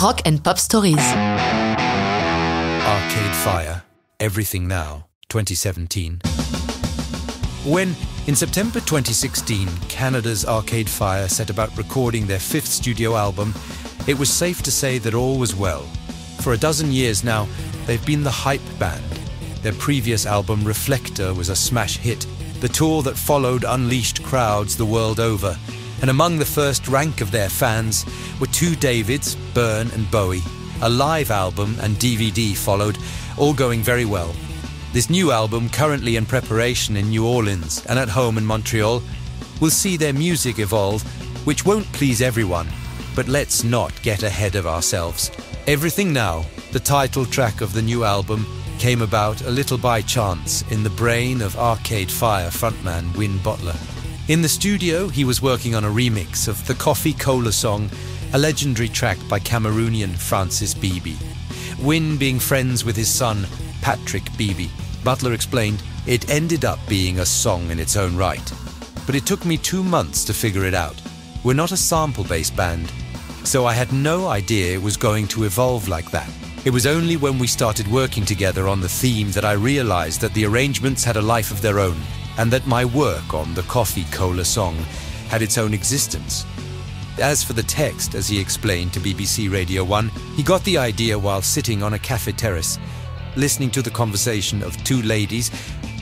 Rock and Pop Stories. Arcade Fire, Everything Now, 2017. When, in September 2016, Canada's Arcade Fire set about recording their fifth studio album, it was safe to say that all was well. For a dozen years now, they've been the hype band. Their previous album, Reflector, was a smash hit. The tour that followed unleashed crowds the world over, and among the first rank of their fans were two Davids, Byrne and Bowie. A live album and DVD followed, all going very well. This new album, currently in preparation in New Orleans and at home in Montreal, will see their music evolve, which won't please everyone. But let's not get ahead of ourselves. Everything Now, the title track of the new album, came about a little by chance in the brain of Arcade Fire frontman Win Butler. In the studio, he was working on a remix of the Coffee Cola song, a legendary track by Cameroonian Francis Bebey. Win being friends with his son, Patrick Bebey. Butler explained, it ended up being a song in its own right. But it took me two months to figure it out. We're not a sample based band, so I had no idea it was going to evolve like that. It was only when we started working together on the theme that I realized that the arrangements had a life of their own and that my work on the Coffee Cola song had its own existence. As for the text, as he explained to BBC Radio 1, he got the idea while sitting on a cafe terrace, listening to the conversation of two ladies,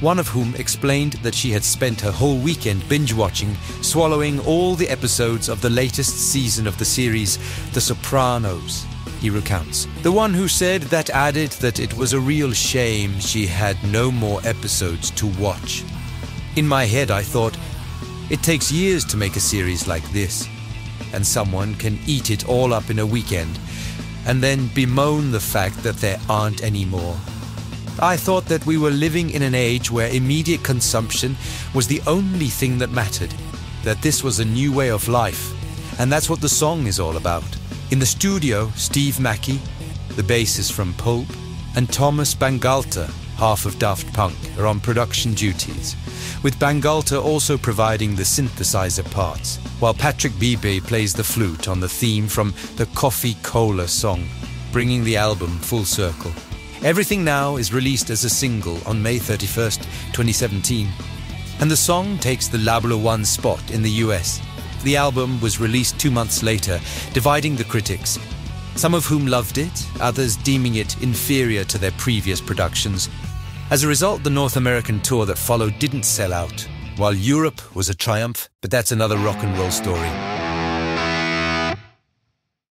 one of whom explained that she had spent her whole weekend binge watching, swallowing all the episodes of the latest season of the series, The Sopranos. He recounts. The one who said that added that it was a real shame she had no more episodes to watch. In my head, I thought, it takes years to make a series like this, and someone can eat it all up in a weekend and then bemoan the fact that there aren't any more. I thought that we were living in an age where immediate consumption was the only thing that mattered, that this was a new way of life, and that's what the song is all about. In the studio, Steve Mackey, the bassist from Pulp, and Thomas Bangalter, half of Daft Punk, are on production duties with Bangalter also providing the synthesizer parts, while Patrick Bebey plays the flute on the theme from the Coffee Cola song, bringing the album full circle. Everything Now is released as a single on May 31st, 2017, and the song takes the Label One spot in the US. The album was released two months later, dividing the critics, some of whom loved it, others deeming it inferior to their previous productions, as a result, the North American tour that followed didn't sell out, while Europe was a triumph, but that's another rock and roll story.